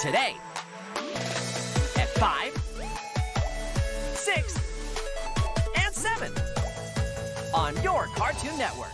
today at 5, 6, and 7 on your Cartoon Network.